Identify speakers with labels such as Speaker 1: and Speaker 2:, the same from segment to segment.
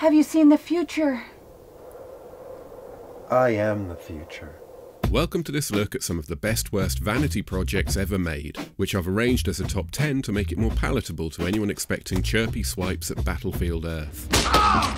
Speaker 1: Have you seen the future?
Speaker 2: I am the future.
Speaker 3: Welcome to this look at some of the best worst vanity projects ever made, which I've arranged as a top 10 to make it more palatable to anyone expecting chirpy swipes at Battlefield Earth. Ah!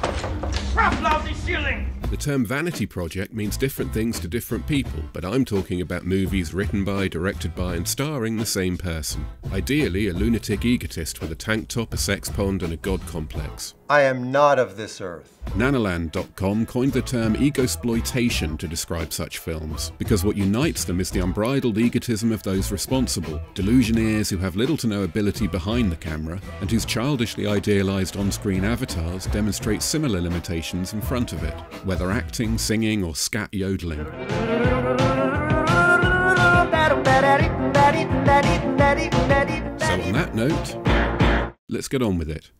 Speaker 4: Crap lousy ceiling!
Speaker 3: The term vanity project means different things to different people, but I'm talking about movies written by, directed by, and starring the same person. Ideally, a lunatic egotist with a tank top, a sex pond, and a god complex.
Speaker 2: I am not of this earth.
Speaker 3: Nanarland.com coined the term egosploitation to describe such films, because what unites them is the unbridled egotism of those responsible, delusionaires who have little to no ability behind the camera, and whose childishly idealised on-screen avatars demonstrate similar limitations in front of it, whether acting, singing, or scat yodeling. So on that note, let's get on with it.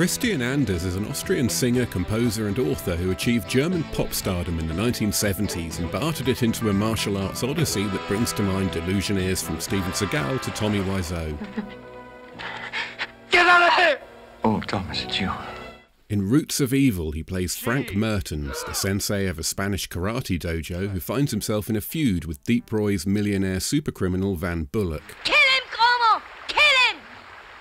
Speaker 3: Christian Anders is an Austrian singer, composer, and author who achieved German pop stardom in the 1970s and bartered it into a martial arts odyssey that brings to mind Delusionaires from Steven Seagal to Tommy Wiseau.
Speaker 4: Get out of here!
Speaker 5: Oh, Thomas, it's you.
Speaker 3: In Roots of Evil, he plays Frank Mertens, the sensei of a Spanish karate dojo who finds himself in a feud with Deep Roy's millionaire supercriminal Van Bullock.
Speaker 6: Kill him, Como! Kill him!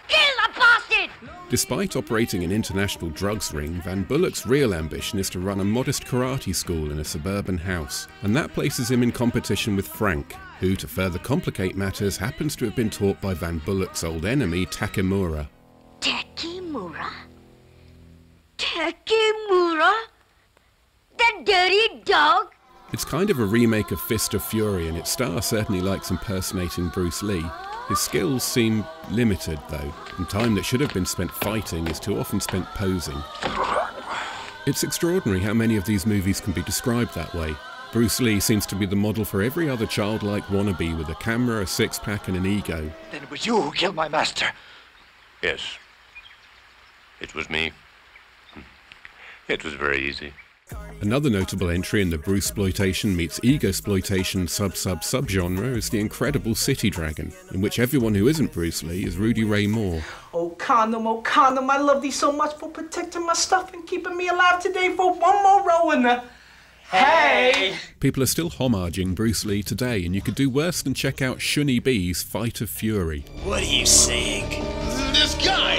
Speaker 6: Kill the bastard!
Speaker 3: Despite operating an international drugs ring, Van Bullock's real ambition is to run a modest karate school in a suburban house, and that places him in competition with Frank, who, to further complicate matters, happens to have been taught by Van Bullock's old enemy, Takemura.
Speaker 6: Takemura? Takemura? The dirty dog?
Speaker 3: It's kind of a remake of Fist of Fury, and its star certainly likes impersonating Bruce Lee. His skills seem limited, though, and time that should have been spent fighting is too often spent posing. It's extraordinary how many of these movies can be described that way. Bruce Lee seems to be the model for every other childlike wannabe with a camera, a six pack, and an ego.
Speaker 5: Then it was you who killed my master.
Speaker 7: Yes. It was me. Hmm. It was very easy.
Speaker 3: Another notable entry in the Bruce exploitation meets ego exploitation sub sub subgenre is the incredible City Dragon, in which everyone who isn't Bruce Lee is Rudy Ray Moore.
Speaker 4: Oh, condom, oh, condom, I love thee so much for protecting my stuff and keeping me alive today for one more row in the. Hey!
Speaker 3: People are still homaging Bruce Lee today, and you could do worse than check out Shunny B's Fight of Fury.
Speaker 8: What are you saying? This guy, out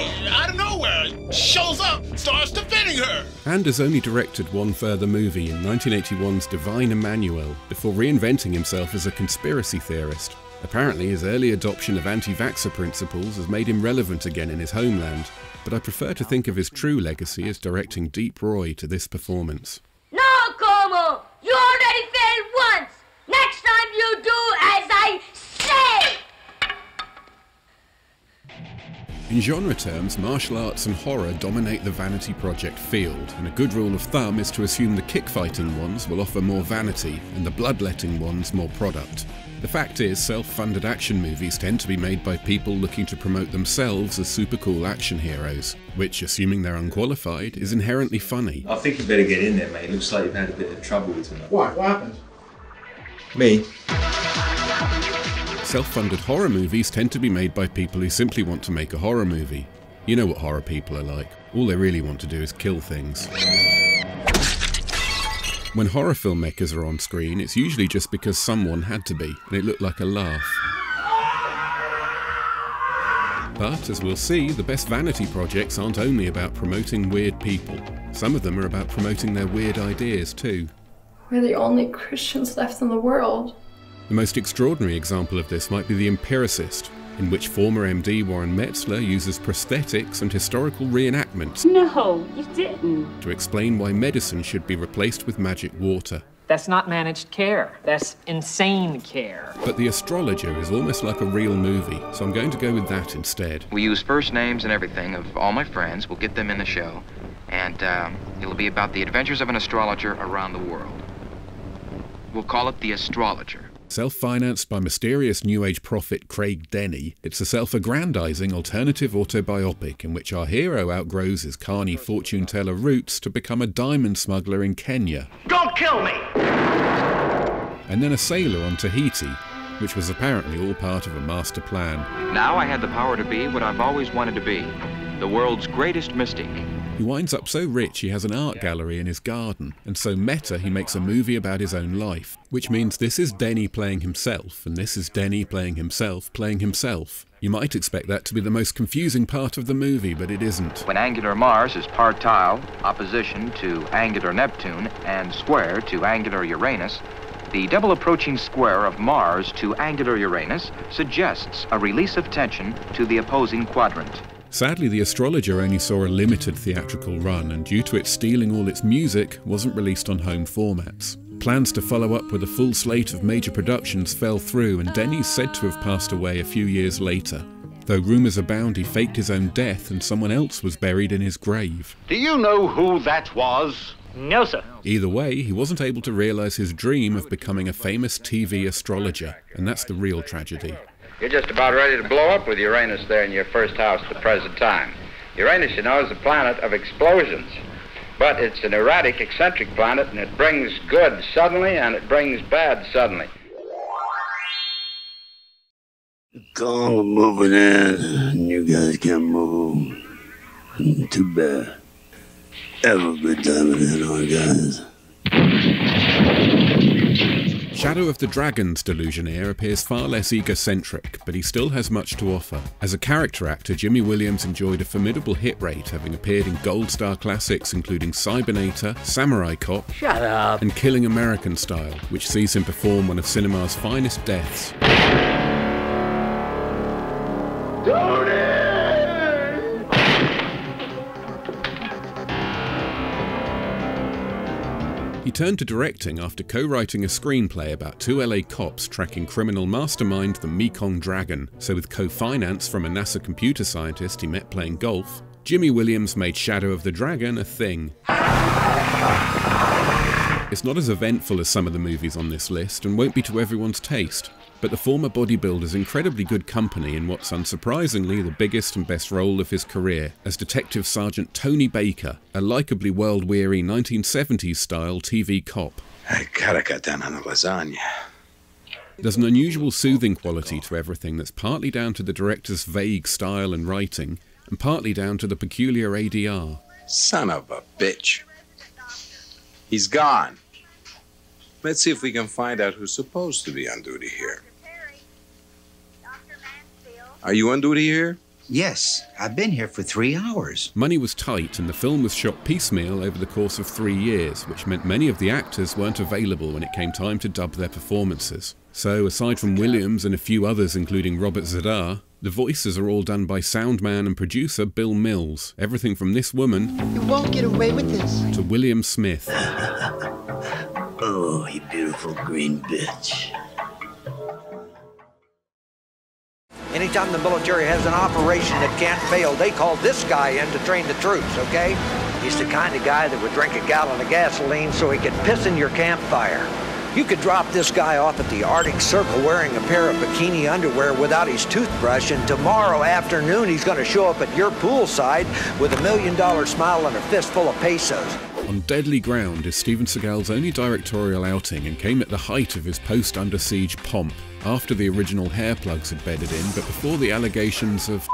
Speaker 8: of nowhere, shows up, starts defending her.
Speaker 3: And has only directed one further movie in 1981's Divine Emmanuel before reinventing himself as a conspiracy theorist. Apparently, his early adoption of anti vaxxer principles has made him relevant again in his homeland, but I prefer to think of his true legacy as directing Deep Roy to this performance.
Speaker 6: No, Como! You already failed once! Next time you do as I say!
Speaker 3: In genre terms, martial arts and horror dominate the vanity project field, and a good rule of thumb is to assume the kick-fighting ones will offer more vanity and the bloodletting ones more product. The fact is, self-funded action movies tend to be made by people looking to promote themselves as super cool action heroes, which, assuming they're unqualified, is inherently funny.
Speaker 9: I think you better get in there, mate. Looks like you've had a bit of trouble with tonight.
Speaker 10: Why? What happened?
Speaker 9: Me?
Speaker 3: Self-funded horror movies tend to be made by people who simply want to make a horror movie. You know what horror people are like. All they really want to do is kill things. When horror filmmakers are on screen, it's usually just because someone had to be, and it looked like a laugh. But, as we'll see, the best vanity projects aren't only about promoting weird people. Some of them are about promoting their weird ideas too.
Speaker 11: We're the only Christians left in the world.
Speaker 3: The most extraordinary example of this might be The Empiricist, in which former MD Warren Metzler uses prosthetics and historical reenactments
Speaker 12: No, you didn't.
Speaker 3: to explain why medicine should be replaced with magic water.
Speaker 12: That's not managed care. That's insane care.
Speaker 3: But The Astrologer is almost like a real movie, so I'm going to go with that instead.
Speaker 13: We use first names and everything of all my friends. We'll get them in the show. And um, it'll be about the adventures of an astrologer around the world. We'll call it The Astrologer.
Speaker 3: Self financed by mysterious New Age prophet Craig Denney, it's a self aggrandizing alternative autobiopic in which our hero outgrows his carny fortune teller roots to become a diamond smuggler in Kenya.
Speaker 4: Don't kill me!
Speaker 3: And then a sailor on Tahiti, which was apparently all part of a master plan.
Speaker 13: Now I had the power to be what I've always wanted to be the world's greatest mystic.
Speaker 3: He winds up so rich he has an art gallery in his garden, and so meta he makes a movie about his own life, which means this is Denney playing himself, and this is Denney playing himself playing himself. You might expect that to be the most confusing part of the movie, but it isn't.
Speaker 13: When angular Mars is partile, opposition to angular Neptune, and square to angular Uranus, the double approaching square of Mars to angular Uranus suggests a release of tension to the opposing quadrant.
Speaker 3: Sadly, The Astrologer only saw a limited theatrical run, and due to it stealing all its music, wasn't released on home formats. Plans to follow up with a full slate of major productions fell through, and Denney's said to have passed away a few years later. Though rumours abound he faked his own death and someone else was buried in his grave.
Speaker 1: Do you know who that was?
Speaker 12: No, sir.
Speaker 3: Either way, he wasn't able to realise his dream of becoming a famous TV astrologer, and that's the real tragedy.
Speaker 10: You're just about ready to blow up with Uranus there in your first house at the present time. Uranus, you know, is a planet of explosions. But it's an erratic, eccentric planet, and it brings good suddenly and it brings bad suddenly.
Speaker 14: Call moving in, you guys can't move. Too bad. Have a good time in it, all guys.
Speaker 3: Shadow of the Dragon's delusionaire appears far less egocentric, but he still has much to offer. As a character actor, Jimmy Williams enjoyed a formidable hit rate, having appeared in Gold Star classics including Cybernator, Samurai Cop,
Speaker 12: Shut up.
Speaker 3: and Killing American Style, which sees him perform one of cinema's finest deaths. He turned to directing after co-writing a screenplay about two LA cops tracking criminal mastermind the Mekong Dragon, so with co-finance from a NASA computer scientist he met playing golf, Jimmy Williams made Shadow of the Dragon a thing. It's not as eventful as some of the movies on this list and won't be to everyone's taste, but the former bodybuilder's incredibly good company in what's unsurprisingly the biggest and best role of his career as Detective Sergeant Tony Baker, a likably world weary 1970s style TV cop.
Speaker 14: I gotta cut down on the lasagna.
Speaker 3: There's an unusual soothing quality to everything that's partly down to the director's vague style and writing, and partly down to the peculiar ADR.
Speaker 15: Son of a bitch. He's gone. Let's see if we can find out who's supposed to be on duty here. Are you on duty here?
Speaker 16: Yes, I've been here for three hours.
Speaker 3: Money was tight, and the film was shot piecemeal over the course of three years, which meant many of the actors weren't available when it came time to dub their performances. So, aside from Williams and a few others, including Robert Z'Dar, the voices are all done by soundman and producer Bill Mills. Everything from this woman
Speaker 17: You won't get away with this.
Speaker 3: to William Smith.
Speaker 14: Oh, you beautiful green bitch.
Speaker 18: Anytime the military has an operation that can't fail, they call this guy in to train the troops, okay? He's the kind of guy that would drink a gallon of gasoline so he could piss in your campfire. You could drop this guy off at the Arctic Circle wearing a pair of bikini underwear without his toothbrush, and tomorrow afternoon he's going to show up at your poolside with a million dollar smile and a fistful of pesos.
Speaker 3: On Deadly Ground is Steven Seagal's only directorial outing and came at the height of his post Under Siege pomp, after the original hair plugs had bedded in, but before the allegations of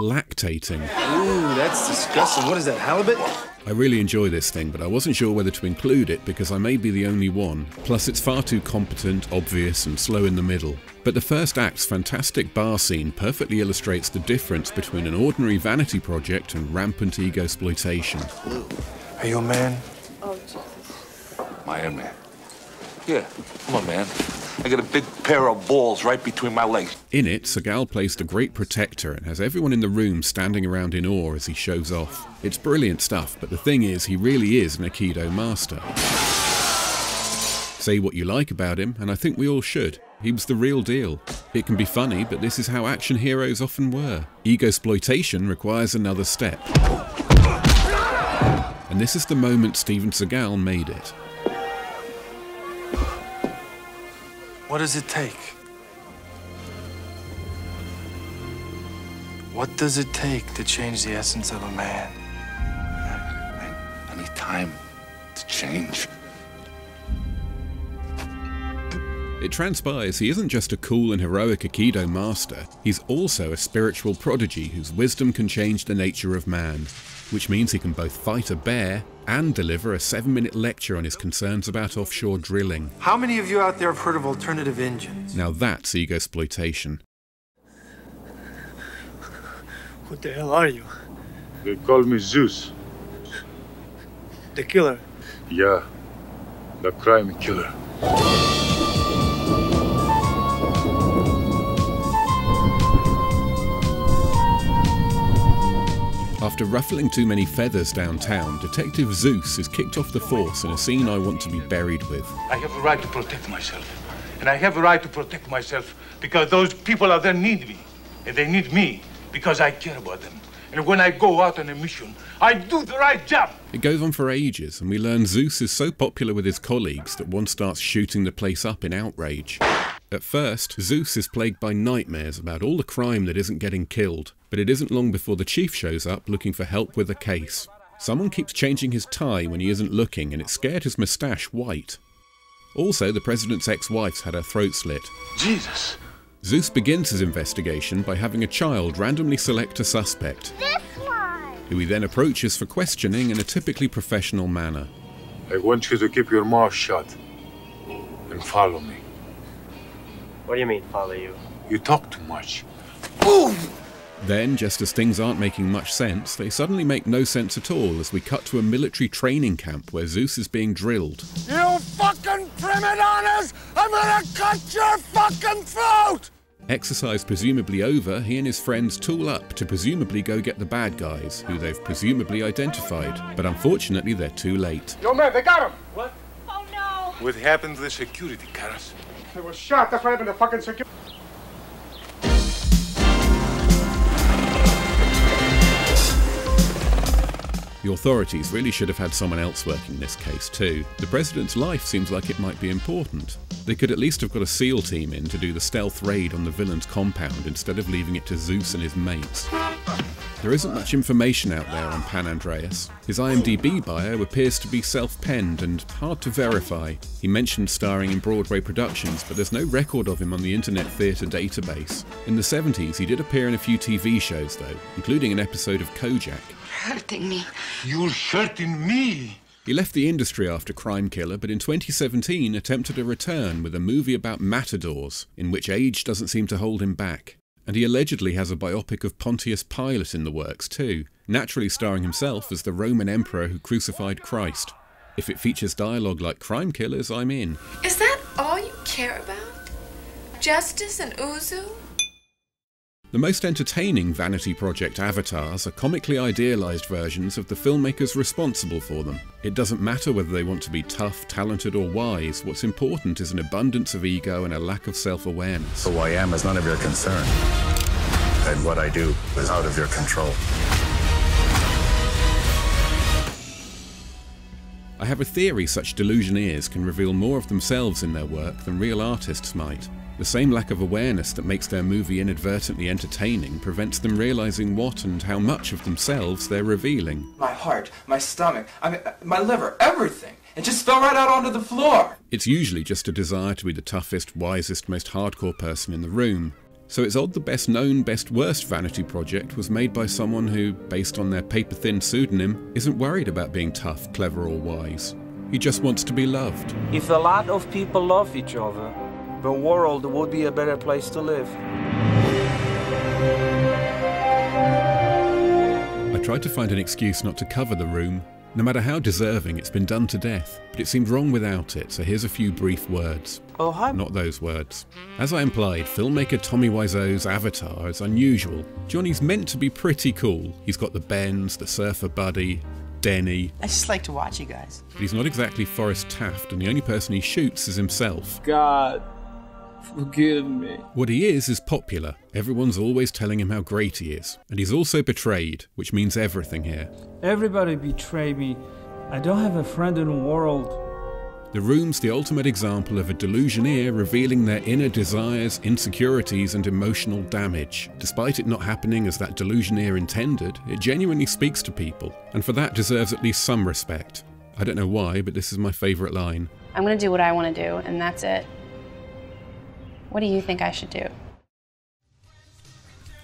Speaker 3: lactating.
Speaker 19: Ooh, that's disgusting. What is that, halibut?
Speaker 3: I really enjoy this thing, but I wasn't sure whether to include it because I may be the only one. Plus, it's far too competent, obvious, and slow in the middle. But the first act's fantastic bar scene perfectly illustrates the difference between an ordinary vanity project and rampant ego exploitation.
Speaker 19: Are you a man?
Speaker 17: Oh, Jesus.
Speaker 8: Am I a man? Yeah, I'm a man. I got a big pair of balls right between my legs.
Speaker 3: In it, Seagal plays the great protector and has everyone in the room standing around in awe as he shows off. It's brilliant stuff, but the thing is, he really is an Aikido master. Say what you like about him, and I think we all should. He was the real deal. It can be funny, but this is how action heroes often were. Ego exploitation requires another step. And this is the moment Steven Seagal made it.
Speaker 19: What does it take? What does it take to change the essence of a man?
Speaker 8: I need time to change.
Speaker 3: It transpires he isn't just a cool and heroic Aikido master, he's also a spiritual prodigy whose wisdom can change the nature of man, which means he can both fight a bear and deliver a seven minute lecture on his concerns about offshore drilling.
Speaker 19: How many of you out there have heard of alternative engines?
Speaker 3: Now that's ego exploitation.
Speaker 20: What the hell are you?
Speaker 21: They call me Zeus.
Speaker 20: The killer.
Speaker 21: Yeah, the crime killer.
Speaker 3: After ruffling too many feathers downtown, Detective Zeus is kicked off the force in a scene I want to be buried with.
Speaker 22: I have a right to protect myself. And I have a right to protect myself because those people out there need me. And they need me because I care about them. And when I go out on a mission, I do the right job.
Speaker 3: It goes on for ages, and we learn Zeus is so popular with his colleagues that one starts shooting the place up in outrage. At first, Zeus is plagued by nightmares about all the crime that isn't getting killed, but it isn't long before the chief shows up looking for help with a case. Someone keeps changing his tie when he isn't looking, and it scared his moustache white. Also, the president's ex-wife's had her throat slit.
Speaker 22: Jesus!
Speaker 3: Zeus begins his investigation by having a child randomly select a suspect, This one! who he then approaches for questioning in a typically professional manner.
Speaker 21: I want you to keep your mouth shut and follow me.
Speaker 20: What do you mean, follow you?
Speaker 21: You talk too much.
Speaker 22: Boom!
Speaker 3: Then, just as things aren't making much sense, they suddenly make no sense at all as we cut to a military training camp where Zeus is being drilled.
Speaker 22: You fucking prima donnas! I'm gonna cut your fucking throat!
Speaker 3: Exercise presumably over, he and his friends tool up to presumably go get the bad guys, who they've presumably identified. But unfortunately, they're too late.
Speaker 22: Yo, man, they got him! What?
Speaker 6: Oh no!
Speaker 21: What happened to the security, Karas?
Speaker 22: They were shot. That's what happened to fucking security.
Speaker 3: The authorities really should have had someone else working this case too. The president's life seems like it might be important. They could at least have got a SEAL team in to do the stealth raid on the villain's compound instead of leaving it to Zeus and his mates. There isn't much information out there on Pan Andreas. His IMDb bio appears to be self-penned and hard to verify. He mentioned starring in Broadway productions, but there's no record of him on the Internet Theatre database. In the 70s, he did appear in a few TV shows though, including an episode of Kojak.
Speaker 6: Hurting me.
Speaker 22: You're hurting me.
Speaker 3: He left the industry after Crime Killer, but in 2017 attempted a return with a movie about matadors, in which age doesn't seem to hold him back. And he allegedly has a biopic of Pontius Pilate in the works too, naturally starring himself as the Roman emperor who crucified Christ. If it features dialogue like Crime Killers, I'm in.
Speaker 11: Is that all you care about? Justice and Uzu?
Speaker 3: The most entertaining Vanity Project avatars are comically idealised versions of the filmmakers responsible for them. It doesn't matter whether they want to be tough, talented, or wise, what's important is an abundance of ego and a lack of self awareness.
Speaker 23: Who I am is none of your concern, and what I do is out of your control.
Speaker 3: I have a theory such delusioneers can reveal more of themselves in their work than real artists might. The same lack of awareness that makes their movie inadvertently entertaining prevents them realizing what and how much of themselves they're revealing.
Speaker 24: My heart, my stomach, I mean, uh, my liver, everything. It just fell right out onto the floor.
Speaker 3: It's usually just a desire to be the toughest, wisest, most hardcore person in the room. So it's odd the best known, best worst vanity project was made by someone who, based on their paper thin pseudonym, isn't worried about being tough, clever, or wise. He just wants to be loved.
Speaker 4: If a lot of people love each other, the world would be a better place to live.
Speaker 3: I tried to find an excuse not to cover the room. No matter how deserving, it's been done to death, but it seemed wrong without it, so here's a few brief words.
Speaker 4: Oh, hi.
Speaker 3: Not those words. As I implied, filmmaker Tommy Wiseau's avatar is unusual. Johnny's meant to be pretty cool. He's got the Benz, the surfer buddy, Denny,
Speaker 4: I just like to watch you guys.
Speaker 3: but he's not exactly Forrest Taft, and the only person he shoots is himself.
Speaker 4: God, forgive me.
Speaker 3: What he is is popular. Everyone's always telling him how great he is. And he's also betrayed, which means everything here.
Speaker 25: Everybody betray me. I don't have a friend in the world.
Speaker 3: The room's the ultimate example of a delusioneer revealing their inner desires, insecurities, and emotional damage. Despite it not happening as that delusioneer intended, it genuinely speaks to people, and for that deserves at least some respect. I don't know why, but this is my favourite line.
Speaker 26: I'm gonna do what I wanna do, and that's it. What do you think I should do?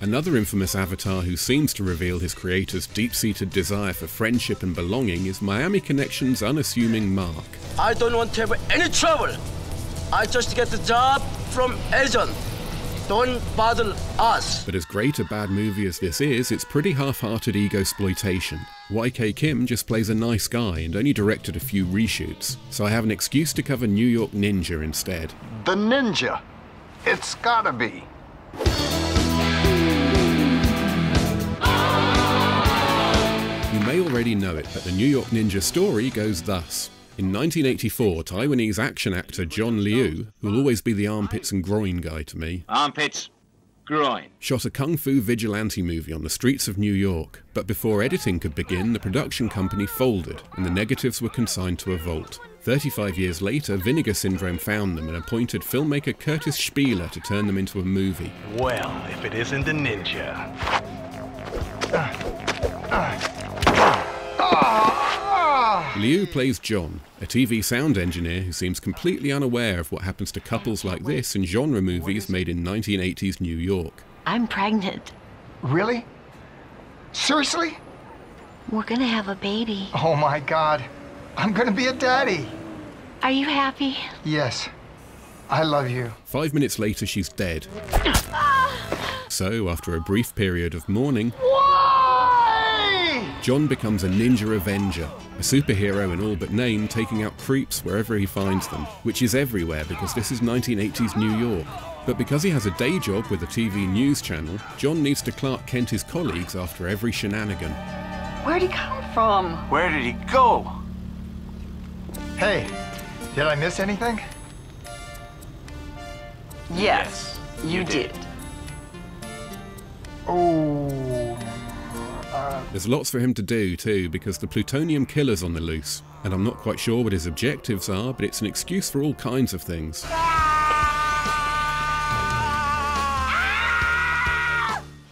Speaker 3: Another infamous avatar who seems to reveal his creator's deep seated desire for friendship and belonging is Miami Connection's unassuming Mark.
Speaker 27: I don't want to have any trouble. I just get the job from agent. Don't bother us.
Speaker 3: But as great a bad movie as this is, it's pretty half hearted ego exploitation. YK Kim just plays a nice guy and only directed a few reshoots, so I have an excuse to cover New York Ninja instead.
Speaker 28: The ninja. It's gotta be.
Speaker 3: You may already know it, but the New York Ninja story goes thus. In 1984, Taiwanese action actor John Liu, who'll always be the armpits and groin guy to me,
Speaker 29: Armpits, groin.
Speaker 3: shot a kung fu vigilante movie on the streets of New York. But before editing could begin, the production company folded and the negatives were consigned to a vault. 35 years later, Vinegar Syndrome found them and appointed filmmaker Curtis Spieler to turn them into a movie.
Speaker 25: Well, if it isn't the ninja.
Speaker 3: Liu plays John, a TV sound engineer who seems completely unaware of what happens to couples like this in genre movies made in 1980s New York.
Speaker 30: I'm pregnant.
Speaker 28: Really? Seriously?
Speaker 30: We're gonna have a baby.
Speaker 28: Oh my god. I'm gonna be a daddy.
Speaker 30: Are you happy?
Speaker 28: Yes. I love you.
Speaker 3: Five minutes later, she's dead. So, after a brief period of mourning, Why? John becomes a ninja avenger, a superhero in all but name taking out creeps wherever he finds them, which is everywhere because this is 1980s New York. But because he has a day job with a TV news channel, John needs to Clark Kent his colleagues after every shenanigan.
Speaker 31: Where'd he come from?
Speaker 28: Where did he go? Hey, did I miss anything?
Speaker 31: Yes, you did.
Speaker 28: Oh. Uh,
Speaker 3: There's lots for him to do too, because the plutonium killer's on the loose, and I'm not quite sure what his objectives are, but it's an excuse for all kinds of things.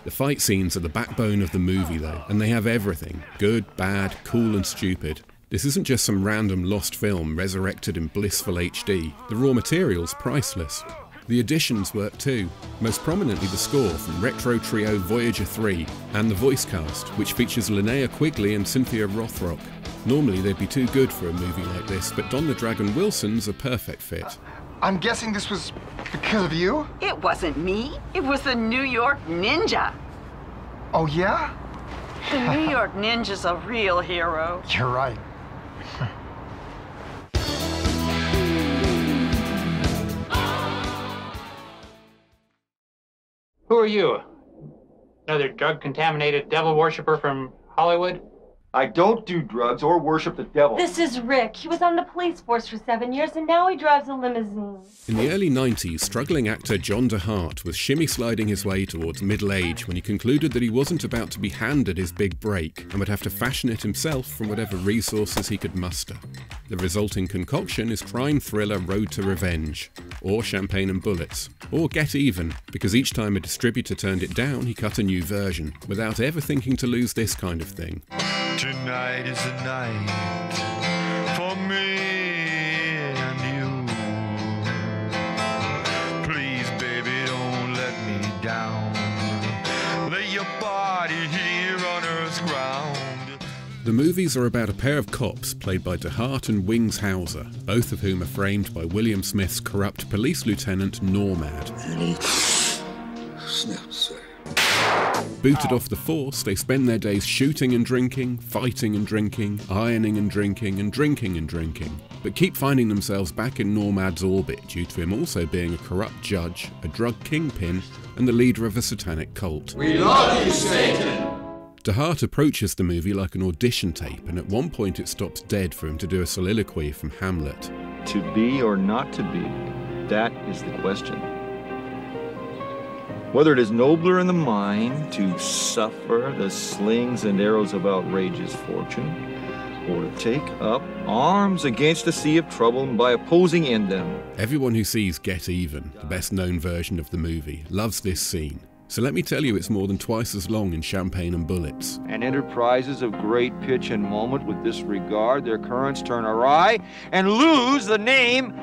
Speaker 3: The fight scenes are the backbone of the movie, though, and they have everything good, bad, cool, and stupid. This isn't just some random lost film resurrected in blissful HD. The raw material's priceless. The additions work too, most prominently the score from retro trio Voyager 3 and the voice cast, which features Linnea Quigley and Cynthia Rothrock. Normally they'd be too good for a movie like this, but Don the Dragon Wilson's a perfect fit.
Speaker 28: I'm guessing this was because of you?
Speaker 31: It wasn't me. It was the New York Ninja.
Speaker 28: Oh, yeah?
Speaker 31: The New York Ninja's a real hero.
Speaker 28: You're right.
Speaker 32: Who are you? Another drug contaminated devil worshiper from Hollywood?
Speaker 33: I don't do drugs or worship the devil.
Speaker 6: This is Rick. He was on the police force for seven years and now he drives a limousine.
Speaker 3: In the early 90s, struggling actor John DeHart was shimmy sliding his way towards middle age when he concluded that he wasn't about to be handed his big break and would have to fashion it himself from whatever resources he could muster. The resulting concoction is crime thriller Road to Revenge, or Champagne and Bullets, or Get Even, because each time a distributor turned it down, he cut a new version, without ever thinking to lose this kind of thing.
Speaker 34: Tonight is the night for me and you. Please, baby, don't let me down. Lay your body here on earth's ground.
Speaker 3: The movies are about a pair of cops played by DeHart and Wings Hauser, both of whom are framed by William Smith's corrupt police lieutenant Normad.
Speaker 14: Snaps, sir.
Speaker 3: Booted off the force, they spend their days shooting and drinking, fighting and drinking, ironing and drinking, and drinking and drinking, but keep finding themselves back in Normad's orbit due to him also being a corrupt judge, a drug kingpin, and the leader of a satanic cult.
Speaker 35: We love you, Satan!
Speaker 3: DeHart approaches the movie like an audition tape, and at one point it stops dead for him to do a soliloquy from Hamlet.
Speaker 36: To be or not to be, that is the question. Whether it is nobler in the mind to suffer the slings and arrows of outrageous fortune, or to take up arms against a sea of trouble by opposing in them.
Speaker 3: Everyone who sees Get Even, the best known version of the movie, loves this scene. So let me tell you, it's more than twice as long in Champagne and Bullets.
Speaker 36: And enterprises of great pitch and moment with this regard, their currents turn awry and lose the name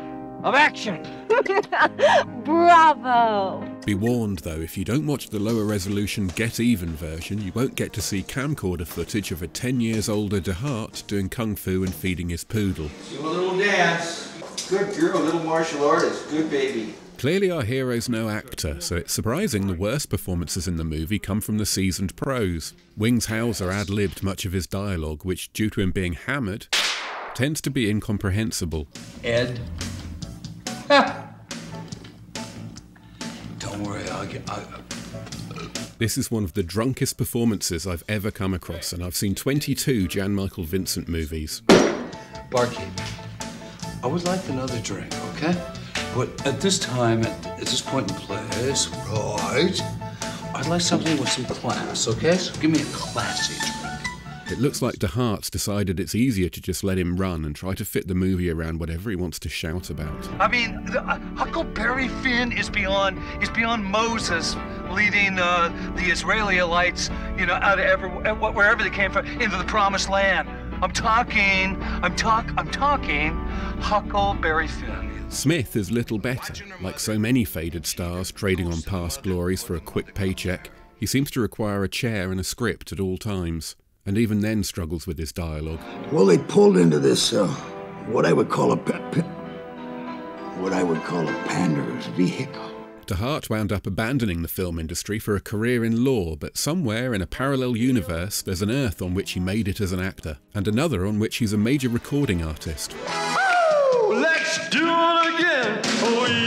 Speaker 36: of action.
Speaker 30: Bravo!
Speaker 3: Be warned though, if you don't watch the lower resolution Get Even version, you won't get to see camcorder footage of a 10 years older DeHart doing kung fu and feeding his poodle.
Speaker 4: Do a little dance. Good girl, little martial artist. Good baby.
Speaker 3: Clearly, our hero's no actor, so it's surprising the worst performances in the movie come from the seasoned pros. Wings Hauser ad libbed much of his dialogue, which, due to him being hammered, tends to be incomprehensible.
Speaker 37: Ed. Don't worry, I'll get. I,
Speaker 3: This is one of the drunkest performances I've ever come across, and I've seen 22 Jan Michael Vincent movies.
Speaker 37: barkeep. I would like another drink, okay? But at this time, at, at this point in place, right? I'd like something with some class, okay? So give me a classy drink.
Speaker 3: It looks like DeHart's decided it's easier to just let him run and try to fit the movie around whatever he wants to shout about.
Speaker 38: I mean, the, uh, Huckleberry Finn is beyond is beyond Moses leading uh, the Israelites, you know, out of ever, wherever they came from into the Promised Land. I'm talking, I'm talk, I'm talking, Huckleberry Finn.
Speaker 3: Smith is little better. Like so many faded stars trading on past glories for a quick paycheck, he seems to require a chair and a script at all times, and even then struggles with his dialogue.
Speaker 14: Well, they pulled into this, uh, what I would call a pe- pe- what I would call a pander's vehicle.
Speaker 3: DeHart wound up abandoning the film industry for a career in law, but somewhere in a parallel universe, there's an Earth on which he made it as an actor, and another on which he's a major recording artist.
Speaker 34: Let's do it again. Oh, you're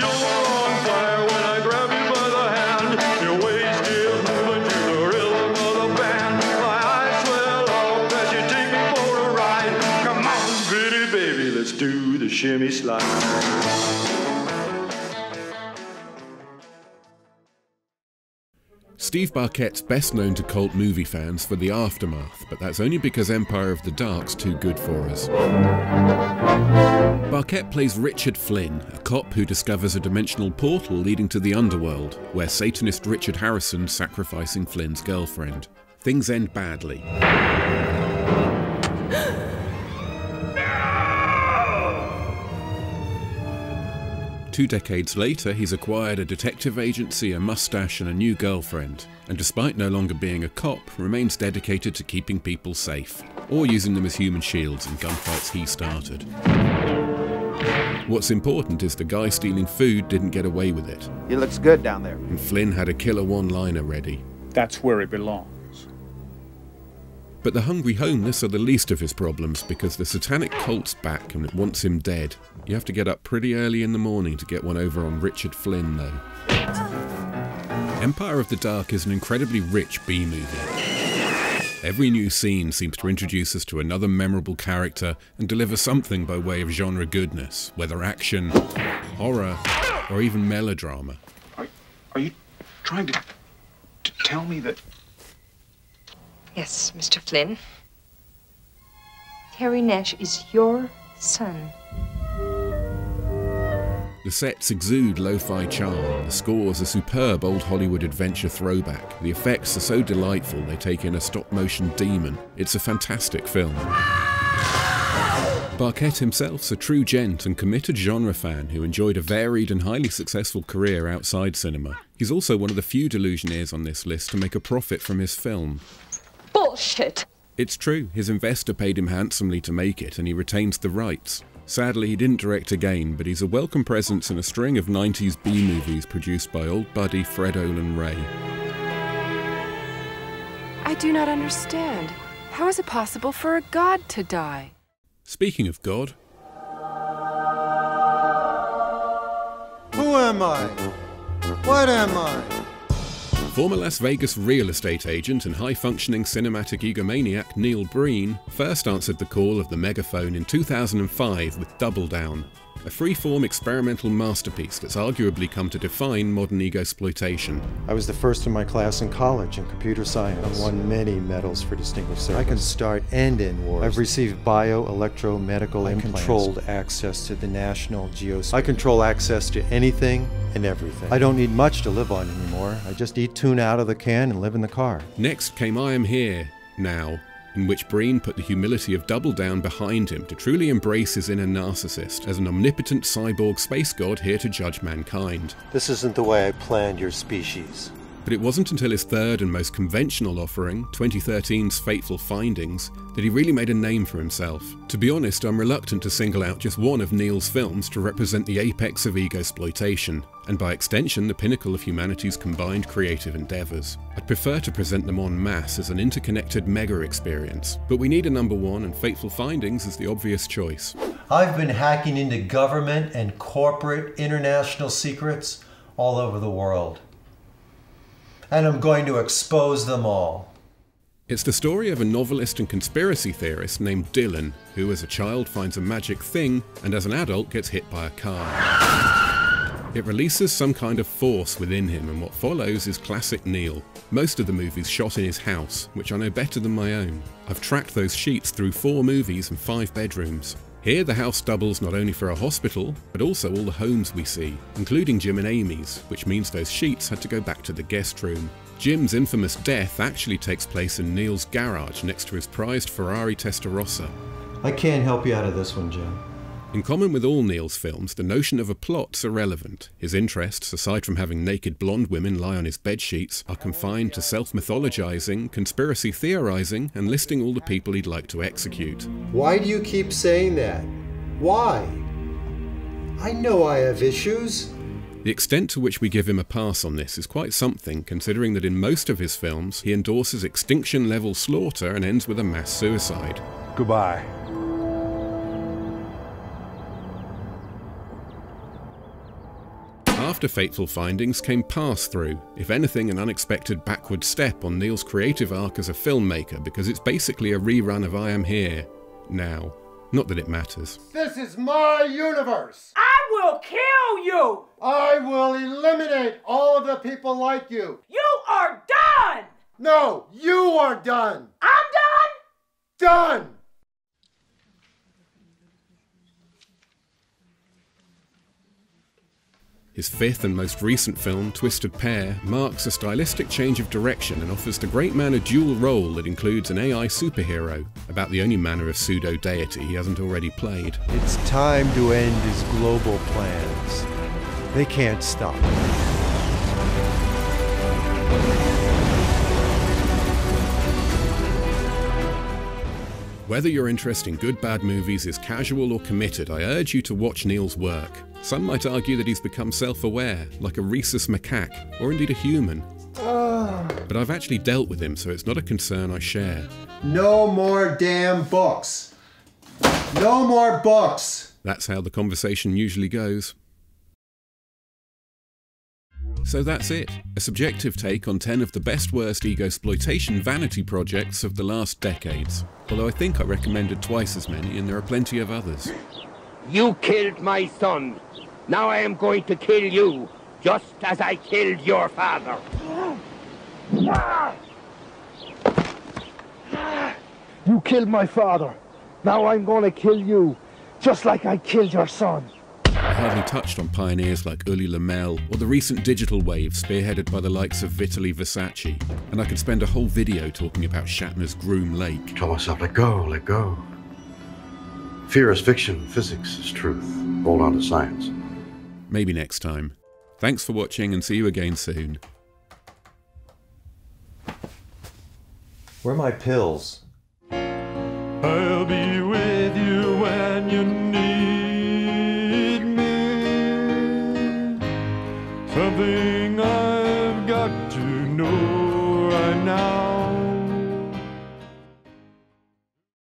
Speaker 34: shimmy slide.
Speaker 3: Steve Barkett's best known to cult movie fans for The Aftermath, but that's only because Empire of the Dark's too good for us. Barkett plays Richard Flynn, a cop who discovers a dimensional portal leading to the underworld, where Satanist Richard Harrison sacrificing Flynn's girlfriend. Things end badly. Two decades later, he's acquired a detective agency, a mustache, and a new girlfriend, and despite no longer being a cop, remains dedicated to keeping people safe, or using them as human shields in gunfights he started. What's important is the guy stealing food didn't get away with it,
Speaker 39: He looks good down there.
Speaker 3: and Flynn had a killer one liner ready.
Speaker 40: That's where it belongs.
Speaker 3: But the hungry homeless are the least of his problems because the satanic cult's back and it wants him dead. You have to get up pretty early in the morning to get one over on Richard Flynn, though. Empire of the Dark is an incredibly rich B movie. Every new scene seems to introduce us to another memorable character and deliver something by way of genre goodness, whether action, horror, or even melodrama.
Speaker 22: Are you trying to, to tell me that
Speaker 41: Yes, Mr. Flynn. Terry Nash is your son.
Speaker 3: The sets exude lo-fi charm, the score's a superb old Hollywood adventure throwback, the effects are so delightful they take in a stop-motion demon. It's a fantastic film. Barkett himself's a true gent and committed genre fan who enjoyed a varied and highly successful career outside cinema. He's also one of the few delusionaires on this list to make a profit from his film.
Speaker 41: Bullshit!
Speaker 3: It's true, his investor paid him handsomely to make it and he retains the rights. Sadly, he didn't direct again, but he's a welcome presence in a string of 90s B movies produced by old buddy Fred Olen Ray.
Speaker 42: I do not understand. How is it possible for a god to die?
Speaker 3: Speaking of God,
Speaker 43: Who am I? What am I?
Speaker 3: Former Las Vegas real estate agent and high functioning cinematic egomaniac Neil Breen first answered the call of the megaphone in 2005 with Double Down. A freeform experimental masterpiece that's arguably come to define modern ego-exploitation.
Speaker 43: I was the first in my class in college in computer science. I won many medals for distinguished service. I can start and end wars. I've received bio, electro, medical, and controlled access to the national geospatial. I control access to anything and everything. I don't need much to live on anymore. I just eat tuna out of the can and live in the car.
Speaker 3: Next came I Am Here, Now, in which Breen put the humility of Double Down behind him to truly embrace his inner narcissist as an omnipotent cyborg space god here to judge mankind.
Speaker 43: This isn't the way I planned your species.
Speaker 3: But it wasn't until his third and most conventional offering, 2013's Fateful Findings, that he really made a name for himself. To be honest, I'm reluctant to single out just one of Neil's films to represent the apex of ego exploitation, and by extension the pinnacle of humanity's combined creative endeavours. I'd prefer to present them en masse as an interconnected mega experience, but we need a number one and Fateful Findings is the obvious choice.
Speaker 43: I've been hacking into government and corporate international secrets all over the world and I'm going to expose them all.
Speaker 3: It's the story of a novelist and conspiracy theorist named Dylan, who as a child finds a magic thing and as an adult gets hit by a car. It releases some kind of force within him, and what follows is classic Neil. Most of the movies shot in his house, which I know better than my own. I've tracked those sheets through four movies and five bedrooms. Here the house doubles not only for a hospital, but also all the homes we see, including Jim and Amy's, which means those sheets had to go back to the guest room. Jim's infamous death actually takes place in Neil's garage next to his prized Ferrari Testarossa.
Speaker 43: I can't help you out of this one, Jim.
Speaker 3: In common with all Neil's films, the notion of a plot's irrelevant. His interests, aside from having naked blonde women lie on his bed sheets, are confined to self-mythologizing, conspiracy theorizing, and listing all the people he'd like to execute.
Speaker 43: Why do you keep saying that? Why? I know I have issues.
Speaker 3: The extent to which we give him a pass on this is quite something, considering that in most of his films he endorses extinction level slaughter and ends with a mass suicide.
Speaker 22: Goodbye.
Speaker 3: After Fateful Findings came Pass Thru, if anything an unexpected backward step on Neil's creative arc as a filmmaker because it's basically a rerun of I Am Here, now. Not that it matters.
Speaker 43: This is my universe!
Speaker 4: I will kill you!
Speaker 43: I will eliminate all of the people like you!
Speaker 4: You are done!
Speaker 43: No, you are done!
Speaker 4: I'm done?
Speaker 43: Done!
Speaker 3: His fifth and most recent film, Twisted Pair, marks a stylistic change of direction and offers the great man a dual role that includes an AI superhero, about the only manner of pseudo deity he hasn't already played.
Speaker 43: It's time to end his global plans. They can't stop.
Speaker 3: Whether your interest in good bad movies is casual or committed, I urge you to watch Neil's work. Some might argue that he's become self-aware, like a rhesus macaque, or indeed a human.
Speaker 43: Uh,
Speaker 3: but I've actually dealt with him, so it's not a concern I share.
Speaker 43: No more damn books. No more books.
Speaker 3: That's how the conversation usually goes. So that's it. A subjective take on 10 of the best worst ego exploitation vanity projects of the last decades. Although I think I recommended twice as many, and there are plenty of others.
Speaker 44: You killed my son. Now I am going to kill you, just as I killed your father.
Speaker 45: You killed my father. Now I'm going to kill you, just like I killed your son.
Speaker 3: I hardly touched on pioneers like Ulli Lommel or the recent digital wave spearheaded by the likes of Vitaly Versace, and I could spend a whole video talking about Shatner's Groom Lake.
Speaker 39: Tell myself, let go, let go. Fear is fiction, physics is truth. Hold on to science.
Speaker 3: Maybe next time. Thanks for watching and see you again soon.
Speaker 43: Where are my pills?